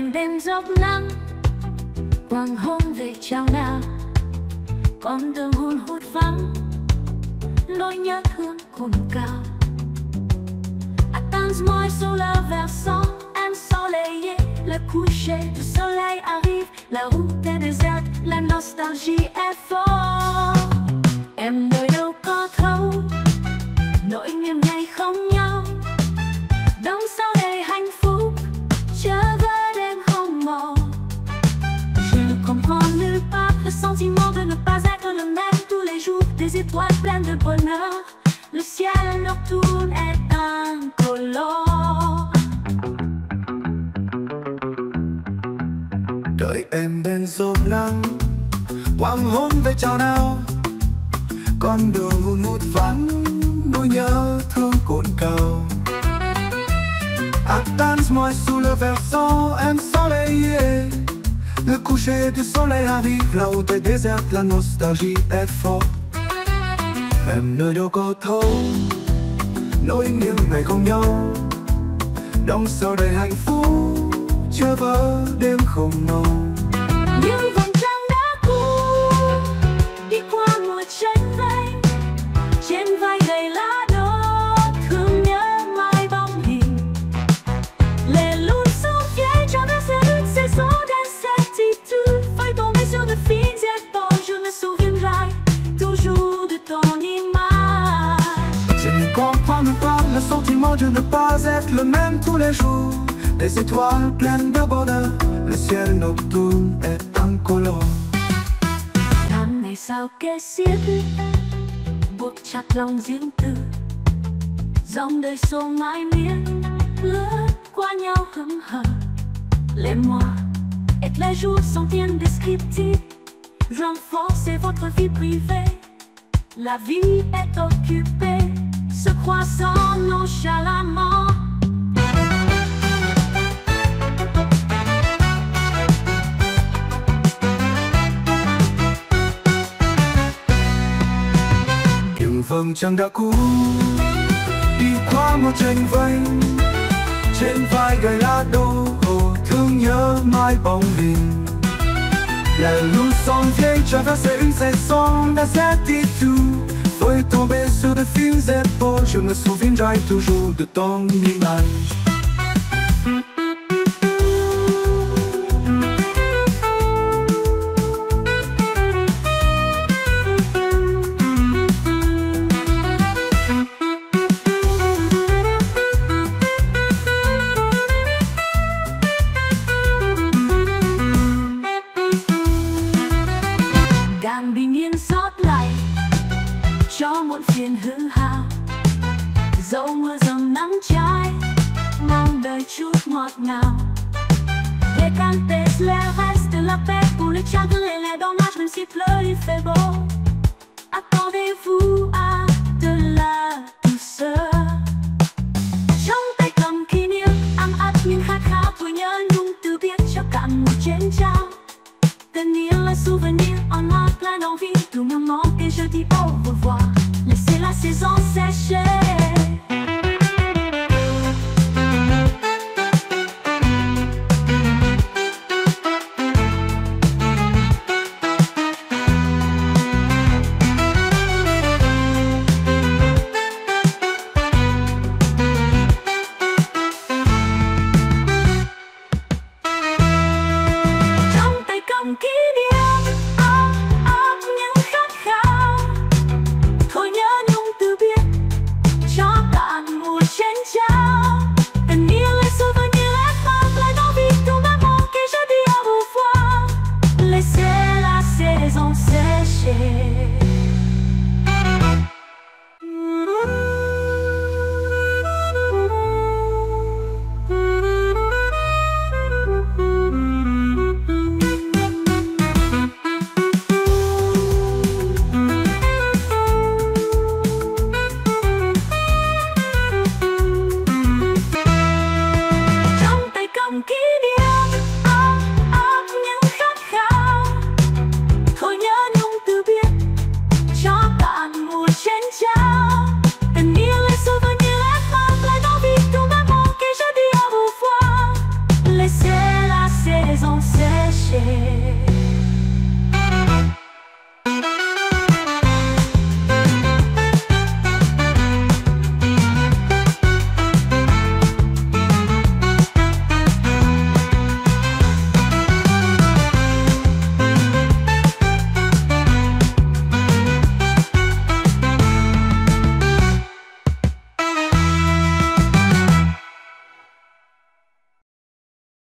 anh đêm dốc nắng hoàng hôn về chào nào con đường hôn hút vắng, nỗi nhớ thương cùng cao attends moi sur le versant ensoleillé le coucher du soleil arrive. La route est déserte, la nostalgie est forte. Étoiles pleines de bonheur. Le ciel nocturne est incolore. Đợi em bên dòng lắng hoàng hôn về chào nào con đường hun hút vắng nỗi nhớ thương cồn cao Attends moi sous le versant ensoleillé Le coucher du soleil arrive là où t'es déserte La nostalgie est forte Em nơi đâu có thấu, Nỗi niềm ngày không nhau. Đong sau đầy hạnh phúc, Chưa vỡ đêm ne comprends pas le sentiment de ne pas être le même tous les jours. Des étoiles pleines de bonheur Le ciel nocturne est incolore. Ngày sao kê xiết Buộc chặt lòng riêng tư. Les mois et les jours sont indescriptibles Renforcez votre vie privée. La vie est occupée croissant nonchalamment. Những vầng trăng đã cũ Đi qua một tranh vênh Trên vai gầy lá đô hồ Thương nhớ mãi bóng hình La luz sont vieilles, traverser une saison d'incertitude Faut tomber sur de fines épaules. Je me souviendrai toujours de ton image Cho muộn phiền hư hao. Dẫu mưa dầm nắng trái Mong đời chút ngọt ngào. Để càng est le reste la paix Pour les chagrins et les dommages Même si pleut il fait beau Attendez-vous à de la douceur Trong tay cầm kỷ niệm, ấm áp nhưng khát khao vui nhớ nhung từ biệt cho cả một chén trao. Tình yêu là souvenir en a plein d'envie Tout me manque et je dis au revoir. La saison sécher